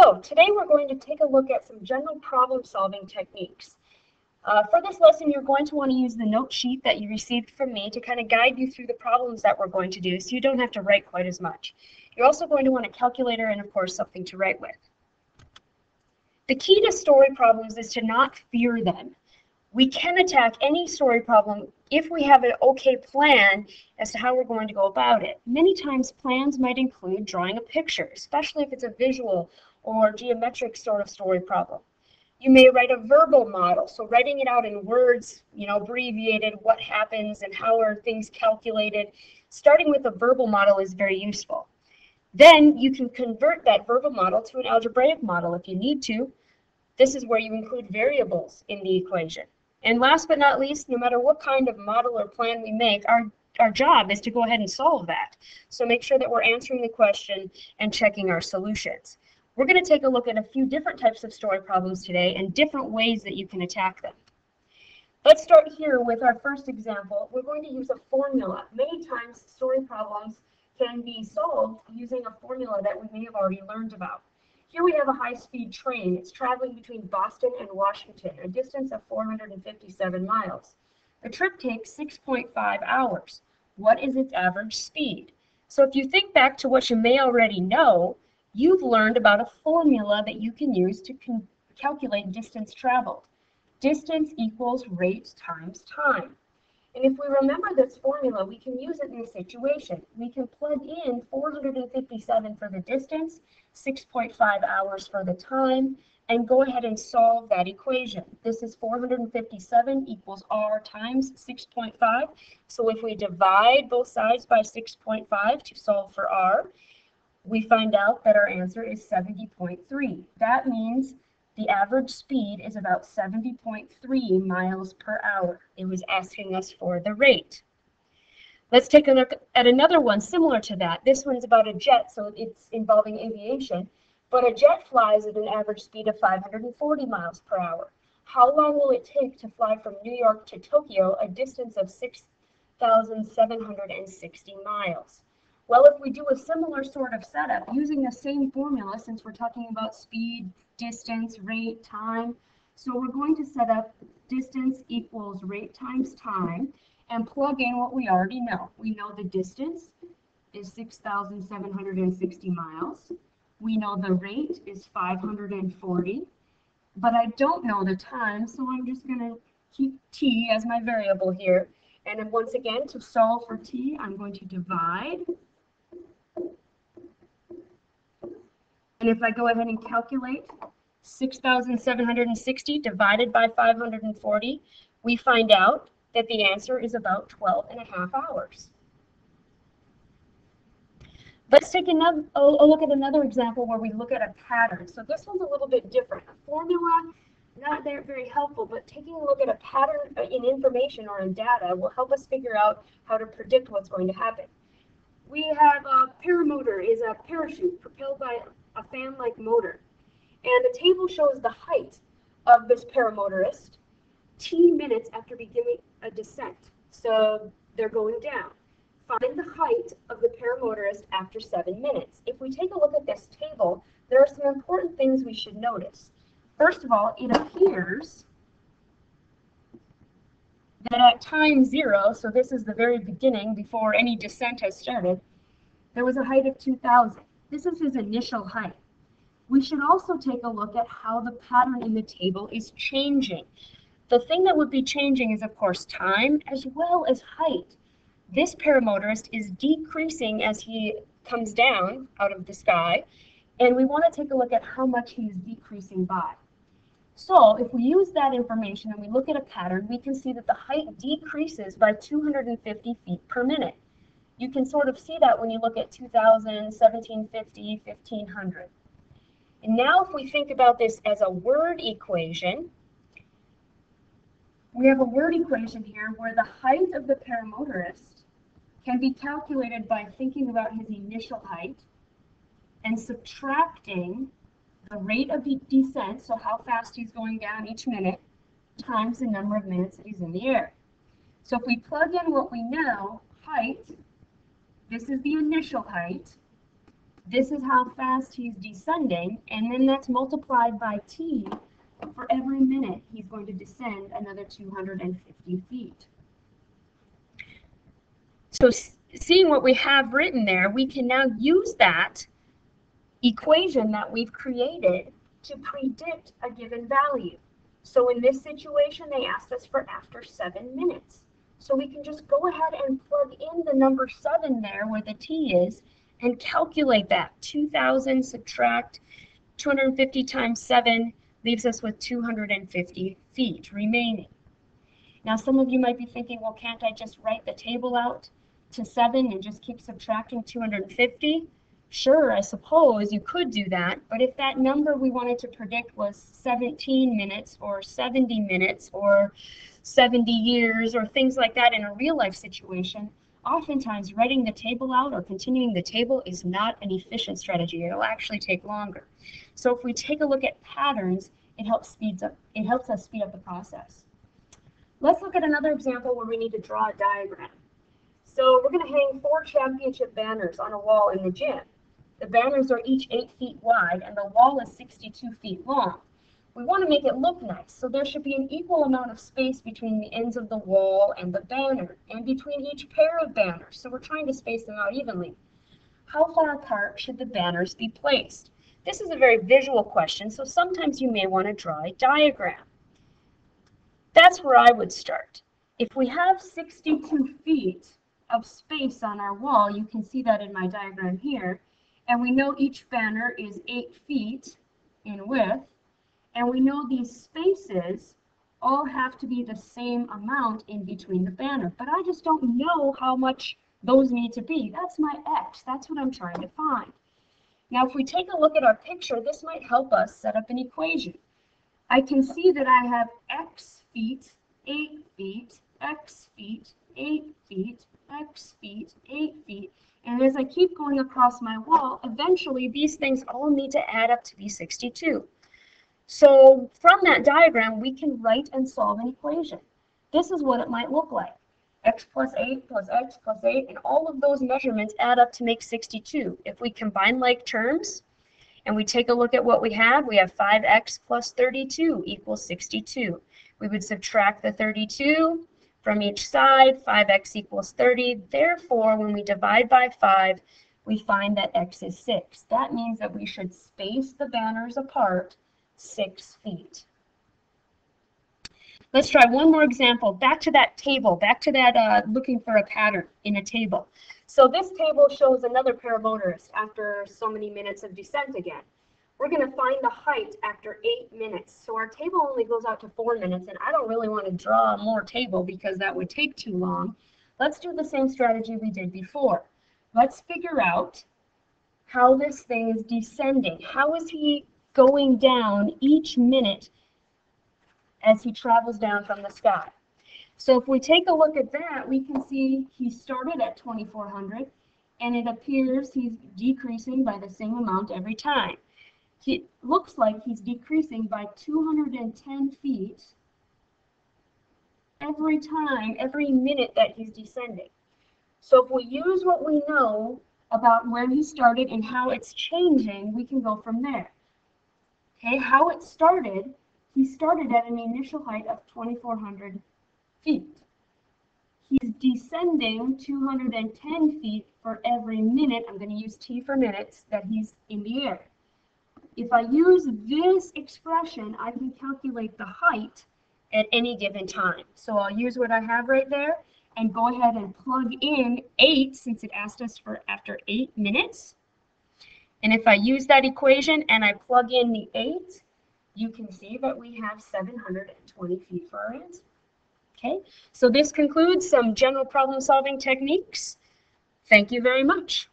Hello, today we're going to take a look at some general problem solving techniques. Uh, for this lesson, you're going to want to use the note sheet that you received from me to kind of guide you through the problems that we're going to do so you don't have to write quite as much. You're also going to want a calculator and of course something to write with. The key to story problems is to not fear them. We can attack any story problem if we have an okay plan as to how we're going to go about it. Many times plans might include drawing a picture, especially if it's a visual or geometric sort of story problem. You may write a verbal model, so writing it out in words, you know, abbreviated, what happens and how are things calculated. Starting with a verbal model is very useful. Then you can convert that verbal model to an algebraic model if you need to. This is where you include variables in the equation. And last but not least, no matter what kind of model or plan we make, our, our job is to go ahead and solve that. So make sure that we're answering the question and checking our solutions. We're going to take a look at a few different types of story problems today and different ways that you can attack them. Let's start here with our first example. We're going to use a formula. Many times story problems can be solved using a formula that we may have already learned about. Here we have a high-speed train. It's traveling between Boston and Washington, a distance of 457 miles. The trip takes 6.5 hours. What is its average speed? So if you think back to what you may already know, you've learned about a formula that you can use to calculate distance traveled. Distance equals rate times time. And if we remember this formula, we can use it in this situation. We can plug in 457 for the distance, 6.5 hours for the time, and go ahead and solve that equation. This is 457 equals r times 6.5. So if we divide both sides by 6.5 to solve for r, we find out that our answer is 70.3. That means the average speed is about 70.3 miles per hour. It was asking us for the rate. Let's take a look at another one similar to that. This one's about a jet, so it's involving aviation. But a jet flies at an average speed of 540 miles per hour. How long will it take to fly from New York to Tokyo, a distance of 6,760 miles? Well, if we do a similar sort of setup using the same formula, since we're talking about speed, distance, rate, time, so we're going to set up distance equals rate times time and plug in what we already know. We know the distance is 6,760 miles. We know the rate is 540, but I don't know the time, so I'm just going to keep t as my variable here. And then once again, to solve for t, I'm going to divide And if I go ahead and calculate 6,760 divided by 540, we find out that the answer is about 12 and a half hours. Let's take another, a look at another example where we look at a pattern. So this one's a little bit different. A formula, not very, very helpful, but taking a look at a pattern uh, in information or in data will help us figure out how to predict what's going to happen. We have a paramotor is a parachute propelled by a fan-like motor. And the table shows the height of this paramotorist t minutes after beginning a descent. So they're going down. Find the height of the paramotorist after seven minutes. If we take a look at this table, there are some important things we should notice. First of all, it appears that at time zero, so this is the very beginning before any descent has started, there was a height of 2,000. This is his initial height. We should also take a look at how the pattern in the table is changing. The thing that would be changing is, of course, time as well as height. This paramotorist is decreasing as he comes down out of the sky, and we want to take a look at how much he is decreasing by. So if we use that information and we look at a pattern, we can see that the height decreases by 250 feet per minute. You can sort of see that when you look at 2000, 1750, 1500. And now if we think about this as a word equation, we have a word equation here where the height of the paramotorist can be calculated by thinking about his initial height and subtracting the rate of descent, so how fast he's going down each minute, times the number of minutes that he's in the air. So if we plug in what we know, height this is the initial height. This is how fast he's descending, and then that's multiplied by t. For every minute, he's going to descend another 250 feet. So seeing what we have written there, we can now use that equation that we've created to predict a given value. So in this situation, they asked us for after seven minutes. So we can just go ahead and plug in the number seven there where the t is and calculate that. 2,000 subtract 250 times 7 leaves us with 250 feet remaining. Now some of you might be thinking, well, can't I just write the table out to 7 and just keep subtracting 250? Sure, I suppose you could do that, but if that number we wanted to predict was 17 minutes or 70 minutes or 70 years or things like that in a real life situation, oftentimes writing the table out or continuing the table is not an efficient strategy. It'll actually take longer. So if we take a look at patterns, it helps speeds up it helps us speed up the process. Let's look at another example where we need to draw a diagram. So we're going to hang four championship banners on a wall in the gym. The banners are each 8 feet wide and the wall is 62 feet long. We want to make it look nice, so there should be an equal amount of space between the ends of the wall and the banner, and between each pair of banners, so we're trying to space them out evenly. How far apart should the banners be placed? This is a very visual question, so sometimes you may want to draw a diagram. That's where I would start. If we have 62 feet of space on our wall, you can see that in my diagram here, and we know each banner is 8 feet in width, and we know these spaces all have to be the same amount in between the banner, but I just don't know how much those need to be. That's my X. That's what I'm trying to find. Now, if we take a look at our picture, this might help us set up an equation. I can see that I have X feet, 8 feet, X feet, 8 feet, X feet, 8 feet, and as I keep going across my wall, eventually these things all need to add up to be 62. So from that diagram, we can write and solve an equation. This is what it might look like. x plus 8 plus x plus 8, and all of those measurements add up to make 62. If we combine like terms, and we take a look at what we have, we have 5x plus 32 equals 62. We would subtract the 32 from each side, 5x equals 30. Therefore, when we divide by 5, we find that x is 6. That means that we should space the banners apart six feet. Let's try one more example. Back to that table, back to that uh, looking for a pattern in a table. So this table shows another paramotorists after so many minutes of descent again. We're going to find the height after eight minutes. So our table only goes out to four minutes, and I don't really want to draw more table because that would take too long. Let's do the same strategy we did before. Let's figure out how this thing is descending. How is he going down each minute as he travels down from the sky. So if we take a look at that, we can see he started at 2400 and it appears he's decreasing by the same amount every time. It looks like he's decreasing by 210 feet every time, every minute that he's descending. So if we use what we know about where he started and how it's changing, we can go from there. Okay, how it started, he started at an initial height of 2,400 feet. He's descending 210 feet for every minute, I'm going to use t for minutes, that he's in the air. If I use this expression, I can calculate the height at any given time. So I'll use what I have right there and go ahead and plug in 8 since it asked us for after 8 minutes. And if I use that equation and I plug in the 8, you can see that we have 720 feet for our answer. Okay, so this concludes some general problem solving techniques. Thank you very much.